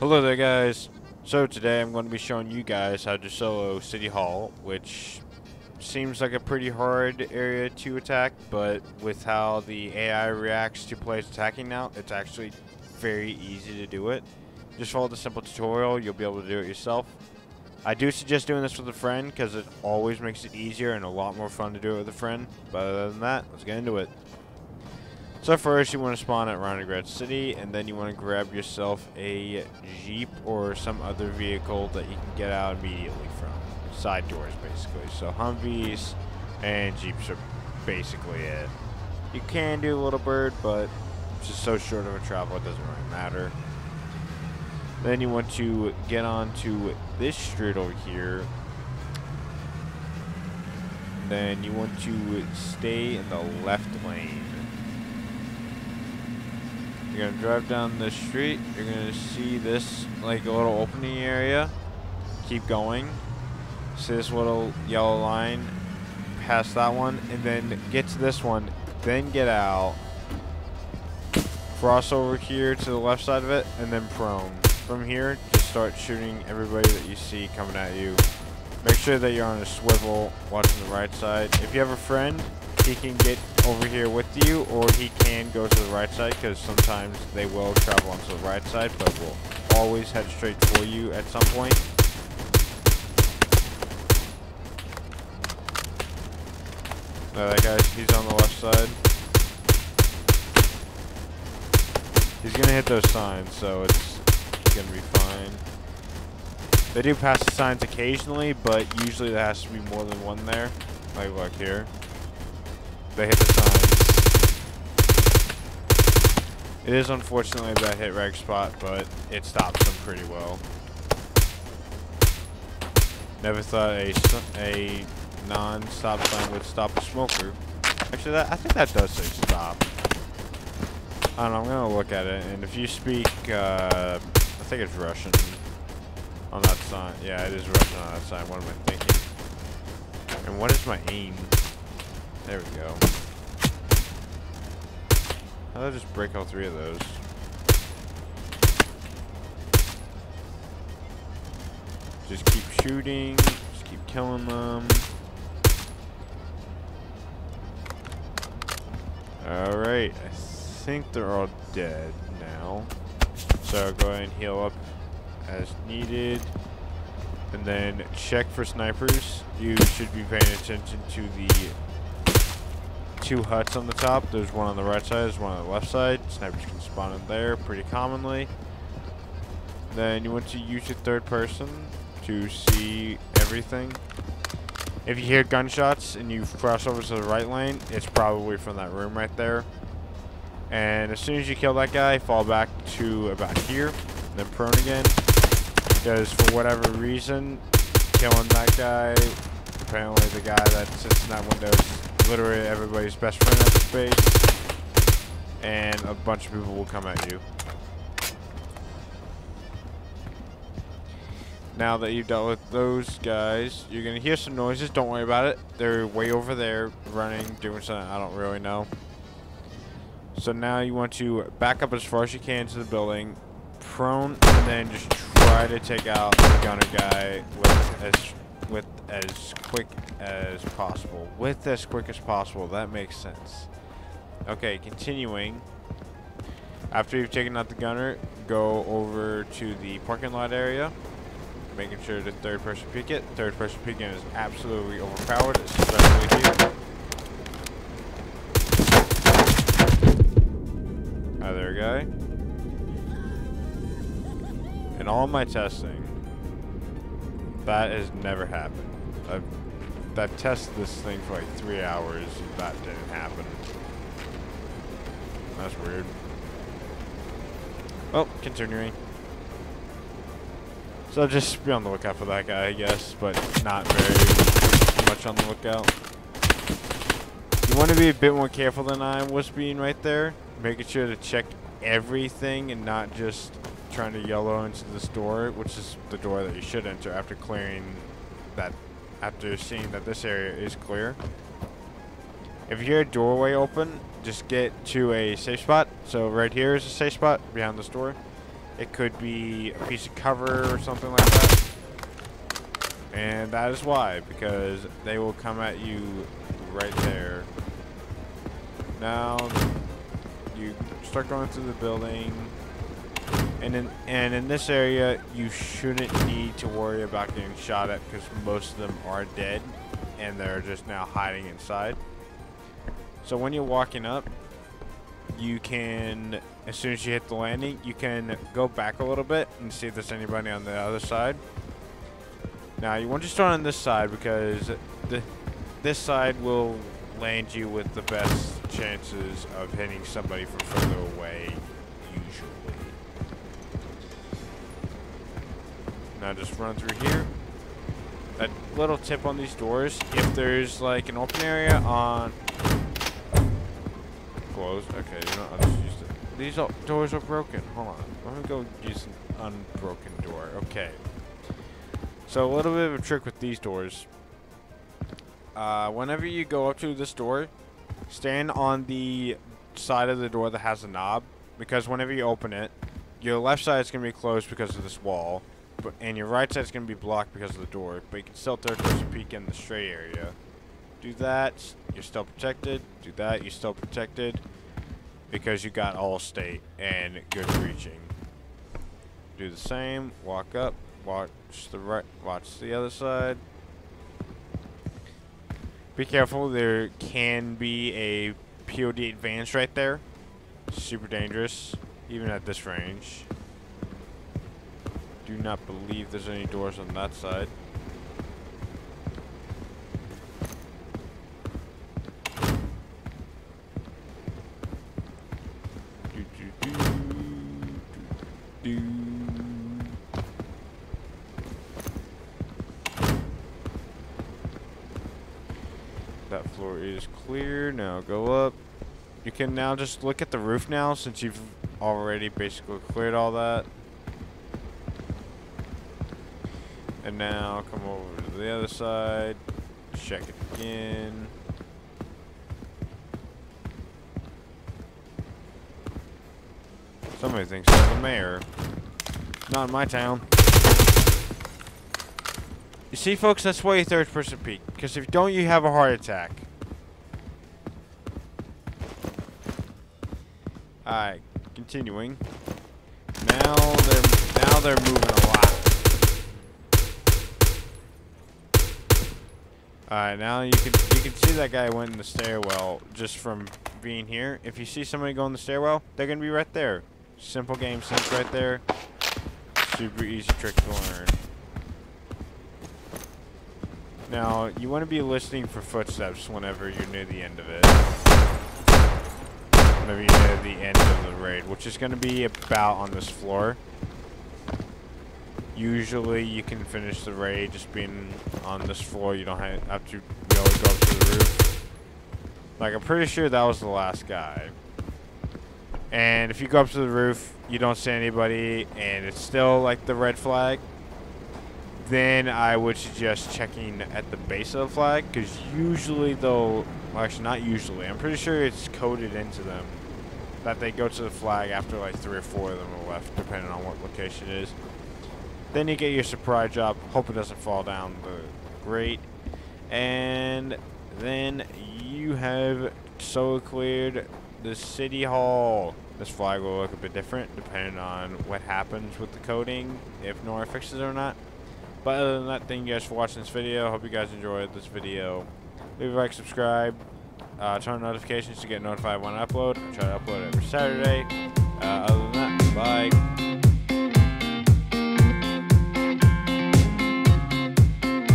Hello there guys. So today I'm going to be showing you guys how to solo City Hall, which seems like a pretty hard area to attack, but with how the AI reacts to players attacking now, it's actually very easy to do it. Just follow the simple tutorial, you'll be able to do it yourself. I do suggest doing this with a friend because it always makes it easier and a lot more fun to do it with a friend. But other than that, let's get into it. So first you want to spawn at Ronograd City and then you want to grab yourself a Jeep or some other vehicle that you can get out immediately from. Side doors basically. So Humvees and Jeeps are basically it. You can do a Little Bird but it's just so short of a travel it doesn't really matter. Then you want to get onto this street over here. Then you want to stay in the left lane. You're gonna drive down this street. You're gonna see this like a little opening area. Keep going. See this little yellow line Pass that one, and then get to this one. Then get out. Cross over here to the left side of it, and then prone. From here, just start shooting everybody that you see coming at you. Make sure that you're on a swivel, watching the right side. If you have a friend, he can get over here with you, or he can go to the right side, because sometimes they will travel onto the right side, but will always head straight for you at some point. That guy, he's on the left side. He's gonna hit those signs, so it's gonna be fine. They do pass the signs occasionally, but usually there has to be more than one there. Like, look here. They hit the signs. It is unfortunately a bad hit reg spot, but it stops them pretty well. Never thought a, a non-stop sign would stop a smoker. Actually, that, I think that does say stop. I don't know, I'm gonna look at it, and if you speak, uh, I think it's Russian on that sign. Yeah, it is Russian on that sign. What am I thinking? And what is my aim? There we go. How did I just break all three of those? Just keep shooting. Just keep killing them. Alright. I think they're all dead now. So go ahead and heal up as needed. And then check for snipers. You should be paying attention to the two huts on the top. There's one on the right side, there's one on the left side. Snipers can spawn in there pretty commonly. Then you want to use your third person to see everything. If you hear gunshots and you cross over to the right lane, it's probably from that room right there. And as soon as you kill that guy, fall back to about here, then prone again. Because for whatever reason, killing that guy, apparently the guy that sits in that window literally everybody's best friend at the base. And a bunch of people will come at you. Now that you've dealt with those guys, you're going to hear some noises. Don't worry about it. They're way over there running, doing something I don't really know. So now you want to back up as far as you can to the building, prone, and then just try to take out the gunner guy with as with as quick as possible. With as quick as possible. That makes sense. Okay, continuing. After you've taken out the gunner, go over to the parking lot area. Making sure to third person peek it. Third person peeking is absolutely overpowered, especially here. There, guy. In all my testing, that has never happened. I've, I've tested this thing for like three hours, and that didn't happen. That's weird. Well, continuing. So just be on the lookout for that guy, I guess, but not very much on the lookout. You want to be a bit more careful than I was being right there. Making sure to check everything and not just trying to yellow into this door, which is the door that you should enter after clearing that, after seeing that this area is clear. If you hear a doorway open, just get to a safe spot. So right here is a safe spot behind this door. It could be a piece of cover or something like that. And that is why, because they will come at you right there. Now, you start going through the building. And in, and in this area, you shouldn't need to worry about getting shot at because most of them are dead and they're just now hiding inside. So when you're walking up, you can, as soon as you hit the landing, you can go back a little bit and see if there's anybody on the other side. Now you want to start on this side because the, this side will land you with the best chances of hitting somebody from further away, Now just run through here. A little tip on these doors, if there's like an open area on... Closed, okay, you know, I'll just. These doors are broken, hold on. Let me go use an unbroken door, okay. So a little bit of a trick with these doors. Uh, whenever you go up to this door, stand on the side of the door that has a knob, because whenever you open it, your left side is going to be closed because of this wall, but and your right side is going to be blocked because of the door, but you can still throw a peek in the stray area. Do that, you're still protected. Do that, you're still protected, because you got all state and good reaching. Do the same, walk up, watch the right, watch the other side. Be careful, there can be a POD advance right there. Super dangerous, even at this range. Do not believe there's any doors on that side. That floor is clear. Now go up. You can now just look at the roof now since you've already basically cleared all that. And now come over to the other side. Check it again. Somebody thinks I'm the mayor. Not in my town. You see, folks, that's why you third person peek. Because if you don't, you have a heart attack. Alright, continuing. Now they're now they're moving a lot. Alright, now you can you can see that guy went in the stairwell just from being here. If you see somebody go in the stairwell, they're gonna be right there. Simple game sense right there. Super easy trick to learn. Now, you want to be listening for footsteps whenever you're near the end of it. Whenever you're near the end of the raid, which is going to be about on this floor. Usually, you can finish the raid just being on this floor. You don't have to be able to go up to the roof. Like, I'm pretty sure that was the last guy. And if you go up to the roof, you don't see anybody, and it's still, like, the red flag, then I would suggest checking at the base of the flag because usually they'll, well actually not usually, I'm pretty sure it's coded into them that they go to the flag after like three or four of them are left depending on what location it is. Then you get your surprise drop, hope it doesn't fall down the grate, and then you have solo cleared the city hall. This flag will look a bit different depending on what happens with the coding, if Nora fixes it or not. But other than that, thank you guys for watching this video. Hope you guys enjoyed this video. Leave a like, subscribe, uh, turn on notifications to get notified when I upload. I try to upload every Saturday. Uh, other than that, bye.